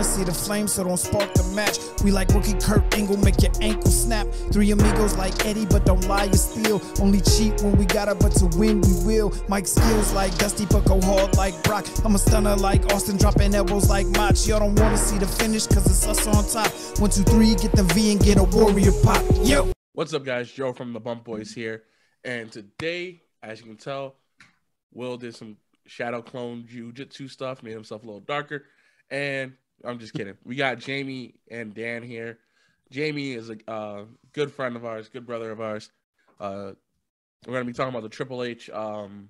wanna see the flame, so don't spark the match. We like rookie Kurt Angle, make your ankle snap. Three amigos like Eddie, but don't lie, you steal. Only cheat when we gotta, but to win we will. Mic skills like Dusty, but go hard like Brock. I'm a stunner like Austin, dropping elbows like Mach. Y'all don't wanna see the finish, cause it's us on top. One, two, three, get the V and get a warrior pop. Yo! What's up, guys? Joe from the Bump Boys here. And today, as you can tell, Will did some shadow clone jujitsu stuff, made himself a little darker. And I'm just kidding. we got Jamie and Dan here. Jamie is a uh, good friend of ours, good brother of ours. Uh, we're going to be talking about the Triple H um,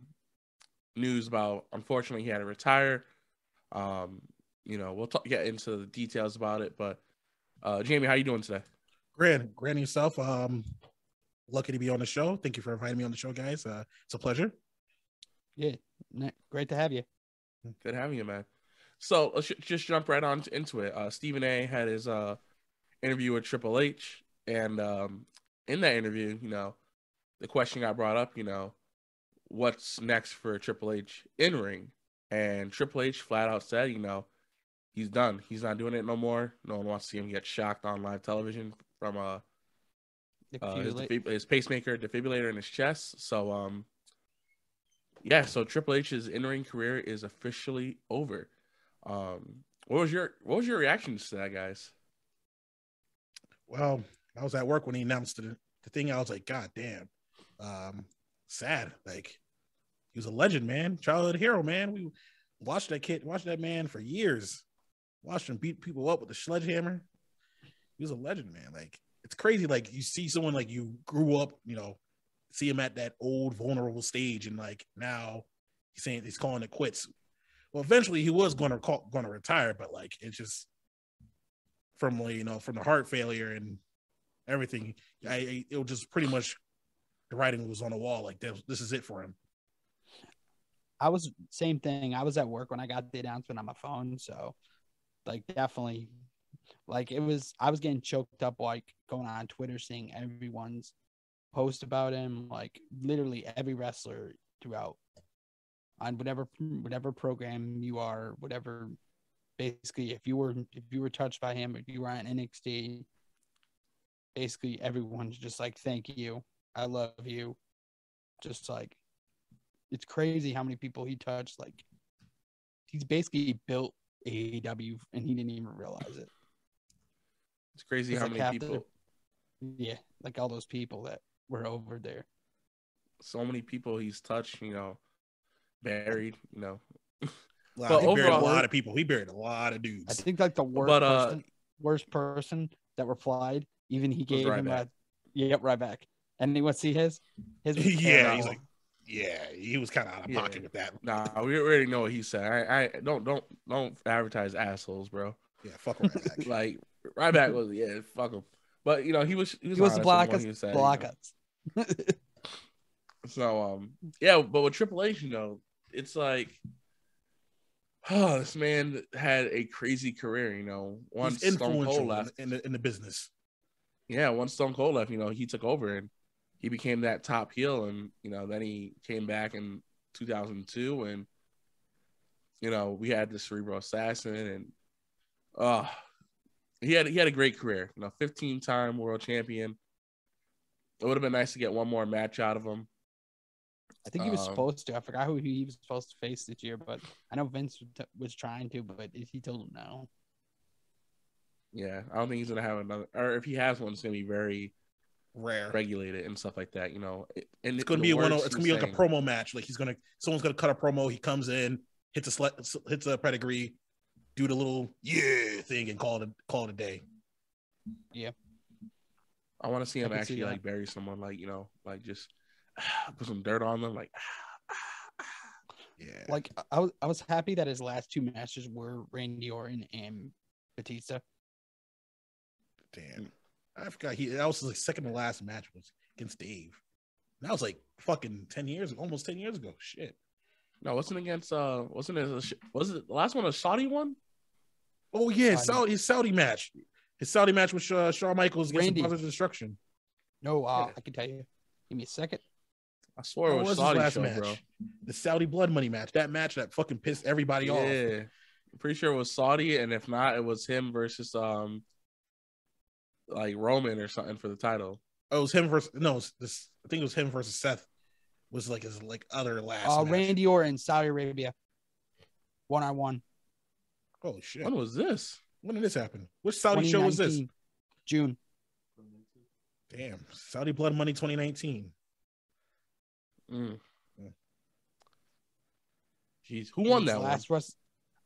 news about, unfortunately, he had to retire. Um, you know, we'll talk, get into the details about it. But uh, Jamie, how you doing today? Grand, grand yourself. Um, lucky to be on the show. Thank you for inviting me on the show, guys. Uh, it's a pleasure. Yeah, great to have you. Good having you, man. So let's just jump right on into it. Uh, Stephen A. had his uh, interview with Triple H, and um, in that interview, you know, the question got brought up, you know, what's next for Triple H in ring, and Triple H flat out said, you know, he's done. He's not doing it no more. No one wants to see him get shocked on live television from uh, uh his, defib- his, pacemaker defibrillator in his chest. So um, yeah. So Triple H's in ring career is officially over. Um, what was your what was your reactions to that, guys? Well, I was at work when he announced the, the thing. I was like, God damn, um, sad. Like he was a legend, man, childhood hero, man. We watched that kid, watched that man for years. Watched him beat people up with a sledgehammer he was a legend, man. Like it's crazy. Like you see someone like you grew up, you know, see him at that old vulnerable stage, and like now he's saying he's calling it quits. Well, eventually he was going to call, going to retire, but like it's just from you know from the heart failure and everything. I it was just pretty much the writing was on the wall. Like this, this is it for him. I was same thing. I was at work when I got the announcement on my phone, so like definitely like it was, I was getting choked up like going on Twitter, seeing everyone's post about him. Like literally every wrestler throughout on whatever whatever program you are, whatever. Basically, if you were if you were touched by him, if you were on NXT, basically everyone's just like, "Thank you, I love you." Just like it's crazy how many people he touched. Like he's basically built AEW, and he didn't even realize it. It's crazy how many people. yeah, like all those people that were over there. So many people he's touched, you know, buried, you know. Wow, but he overall, buried a lot of people. He buried a lot of dudes. I think like the worst but, uh, person, worst person that replied, even he gave him back. a yep, right back. And he want to see his his yeah, he's like yeah, he was kind of out of yeah. pocket with that. Nah, we already know what he said. I, I don't don't don't advertise assholes, bro. Yeah, fuck Ryback. like Ryback was yeah, fuck him. But you know he was he was, he was block us, said, block you know. us. so um yeah, but with Triple H, you know, it's like oh, this man had a crazy career. You know, once Stone Cold left in the in the business. Yeah, once Stone Cold left, you know, he took over and he became that top heel, and you know, then he came back in 2002, and you know, we had the Cerebral Assassin, and uh he had he had a great career. You know, 15 time world champion. It would have been nice to get one more match out of him. I think he was um, supposed to. I forgot who he was supposed to face this year, but I know Vince was trying to, but he told him no. Yeah, I don't think he's gonna have another. Or if he has one, it's gonna be very rare, regulated and stuff like that. You know, and it's gonna be one. It's gonna be like a promo match. Like he's gonna, someone's gonna cut a promo. He comes in, hits a sl- hits a pedigree, do the little yeah thing and call it call it a day. Yeah. I want to see him actually see like bury someone, like you know, like just put some dirt on them, like. yeah. Like I was, I was happy that his last two matches were Randy Orton and Batista. Damn, I forgot he. That was like second to last match was against Dave. And that was like fucking ten years, almost ten years ago. Shit. No, wasn't against. Uh, wasn't it? Was it the last one a Saudi one? Oh yeah, Saudi his Saudi match, his Saudi match with uh, Shawn Michaels against Randy. Brothers Destruction. No, uh, yeah. I can tell you. Give me a second. I swear it was, was Saudi last show, match. bro. The Saudi blood money match. That match that fucking pissed everybody yeah. off. Yeah, pretty sure it was Saudi, and if not, it was him versus um like Roman or something for the title. Oh, it was him versus no, was this I think it was him versus Seth. Was like his like other last. Uh, match. Randy Orton, Saudi Arabia, one on one. Holy shit! When was this? When did this happen? Which Saudi show was this? June. Damn, Saudi Blood Money 2019. Mm. Jeez, who won His that one? last was,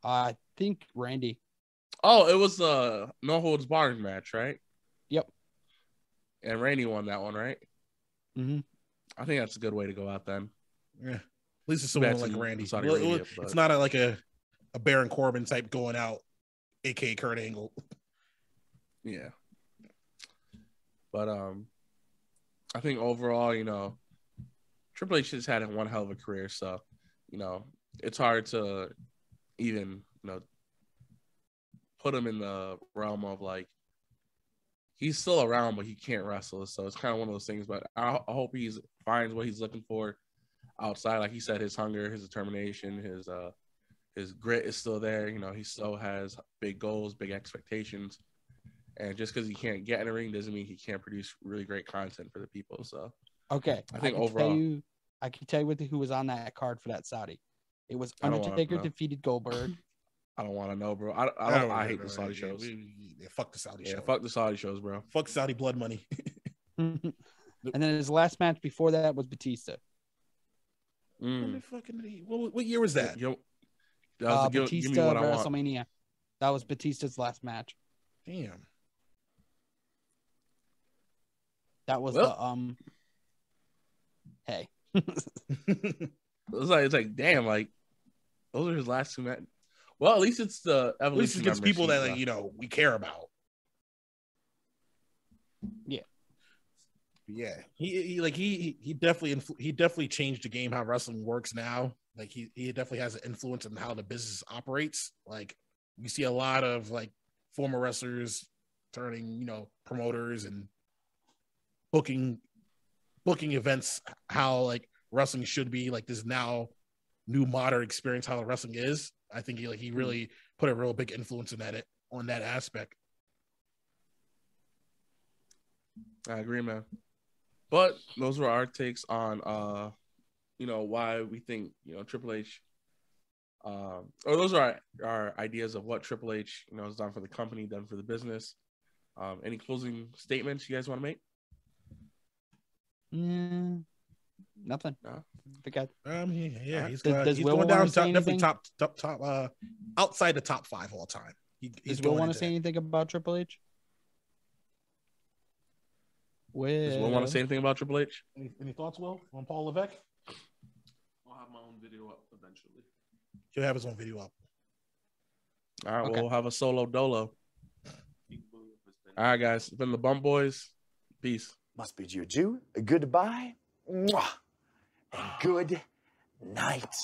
uh, I think Randy. Oh, it was the no holds barred match, right? Yep. And Randy won that one, right? hmm I think that's a good way to go out then. Yeah, at least it's Too someone it's like in Randy. Saudi Well, Arabia, it's but- not a, like a a Baron Corbin type going out, aka Kurt Angle. Yeah. But um I think overall, you know, Triple H has had one hell of a career, so you know, it's hard to even, you know, put him in the realm of like he's still around but he can't wrestle. So it's kind of one of those things, but I, I hope he finds what he's looking for outside like he said his hunger, his determination, his uh his grit is still there, you know, he still has big goals, big expectations. And just because he can't get in a ring doesn't mean he can't produce really great content for the people. So Okay, I think can overall- tell you, I can tell you what the, who was on that card for that Saudi. It was I don't Undertaker defeated Goldberg. I don't want to know, bro. I, I don't. I hate the Saudi Yeah, shows. we- yeah, fuck the Saudi Yeah, show. fuck the Saudi shows, bro. Fuck Saudi Blood Money. and then his last match before that was Batista. When Mm. the fucking- what, what year was that? Yo, that was Uh, the give, give me Batista what I want. WrestleMania. That was Batista's last match. Damn. That was Well- the um. Hey, It's like it's like damn, like those are his last two matches. Well, at least it's the At least evolution. it gets people that like, you know we care about. Yeah. Yeah, he, he like he he definitely influ- he definitely changed the game how wrestling works now. Like he he definitely has an influence on how the business operates. Like you see a lot of like former wrestlers turning you know promoters and booking booking events how like wrestling should be like this now new modern experience how the wrestling is. I think he like he really put a real big influence in that on that aspect. I agree, man. But those were our takes on uh, you know, why we think, you know, Triple H um or those are our, our ideas of what Triple H, you know, has done for the company, done for the business. Um, any closing statements you guys want to make? Mm, nothing. No? I I, Um, yeah, yeah, he's, Does- got, does he's Will going down top, definitely top, top, top, uh, outside the top five all time. He, he's does Will want to say that. anything about Triple H? Will, Does Will want to say anything about Triple H? Any, any thoughts, Will, on Paul Levesque? I'll have my own video up eventually. He'll have his own video up. All right, Okay. we'll have a solo dolo. All right, guys. It's been the Bump Boys. Peace. Must you adieu, goodbye, mwah, and good night.